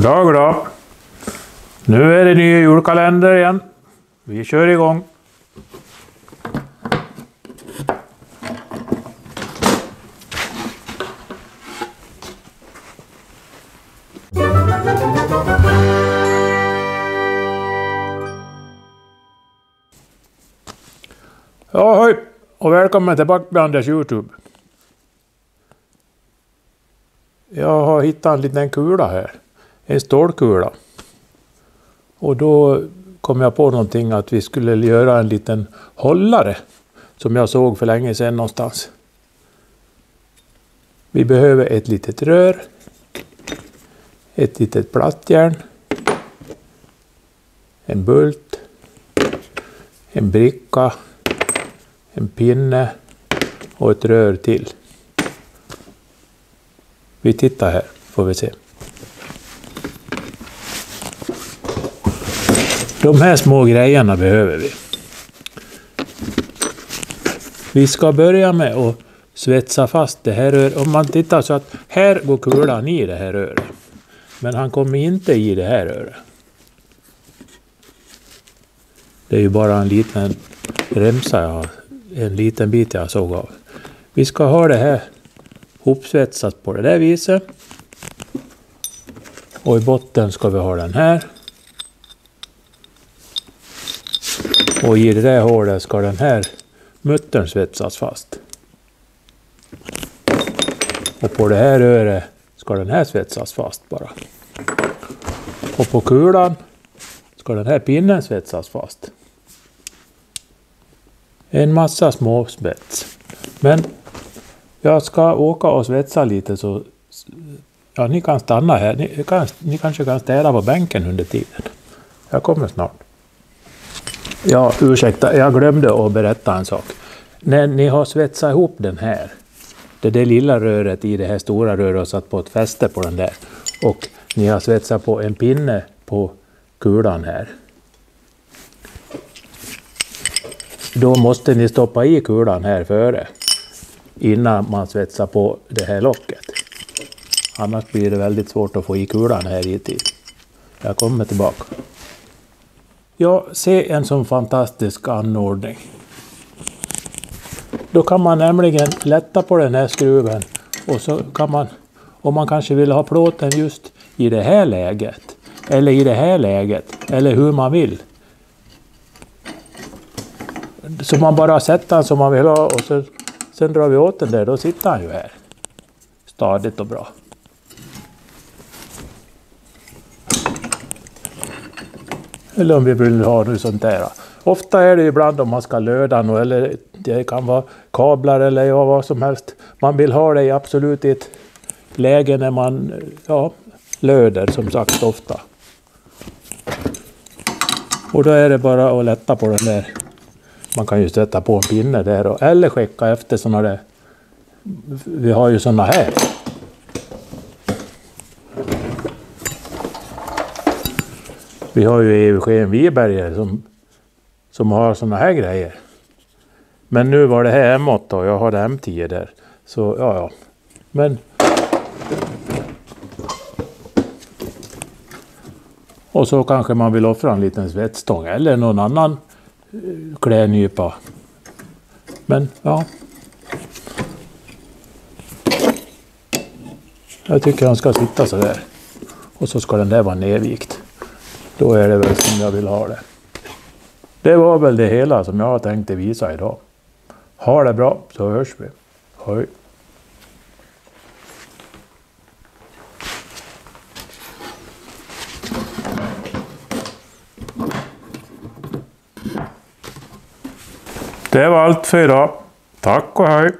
Goddag, goddag. Nu är det ny julkalender igen. Vi kör igång. Ja, hej och välkommen till Backblanders Youtube. Jag har hittat en liten kula här. En stålkula. Och då kom jag på någonting att vi skulle göra en liten hållare. Som jag såg för länge sedan någonstans. Vi behöver ett litet rör. Ett litet plattjärn, En bult. En bricka. En pinne. Och ett rör till. Vi tittar här, får vi se. De här små grejerna behöver vi. Vi ska börja med att svetsa fast det här röret. Om man tittar så att här går kulan i det här röret. Men han kommer inte i det här röret. Det är ju bara en liten remsa jag har, en liten bit jag såg av. Vi ska ha det här hopsvetsat på det där viset. Och i botten ska vi ha den här. Och i det där hålet ska den här muttern svetsas fast. Och på det här röret ska den här svetsas fast bara. Och på kulan ska den här pinnen svetsas fast. En massa små spets. Men jag ska åka och svetsa lite så ja, ni kan stanna här. Ni, kan, ni kanske kan städa på bänken under tiden. Jag kommer snart. Ja, ursäkta, jag glömde att berätta en sak. När ni har svetsat ihop den här, det där lilla röret i det här stora röret och satt på ett fäste på den där, och ni har svetsat på en pinne på kulan här. Då måste ni stoppa i kulan här före, innan man svetsar på det här locket. Annars blir det väldigt svårt att få i kulan här i tid. Jag kommer tillbaka. Ja, se en sån fantastisk anordning. Då kan man nämligen lätta på den här skruven och så kan man, om man kanske vill ha plåten just i det här läget, eller i det här läget, eller hur man vill. Så man bara sätter den som man vill ha och så, sen drar vi åt den där, då sitter han ju här. Stadigt och bra. Eller om vi vill ha något sånt där. Ofta är det ibland om man ska löda något, eller det kan vara kablar eller ja, vad som helst. Man vill ha det i absolut i ett läge när man ja, löder som sagt ofta. Och då är det bara att lätta på den där. Man kan ju sätta på en pinne där och, eller skicka efter sådana där. Vi har ju sådana här. Vi har ju Eugen Wiberger som, som har sådana här grejer. Men nu var det här M8 och jag hade M10 där. Så ja, ja. Men... Och så kanske man vill offra en liten svetsstång eller någon annan eh, klädnypa. Men ja. Jag tycker han ska sitta så där. Och så ska den där vara nedvikt. Då är det väl som jag vill ha det. Det var väl det hela som jag tänkte visa idag. Ha det bra så hörs vi. Hej! Det var allt för idag. Tack och hej!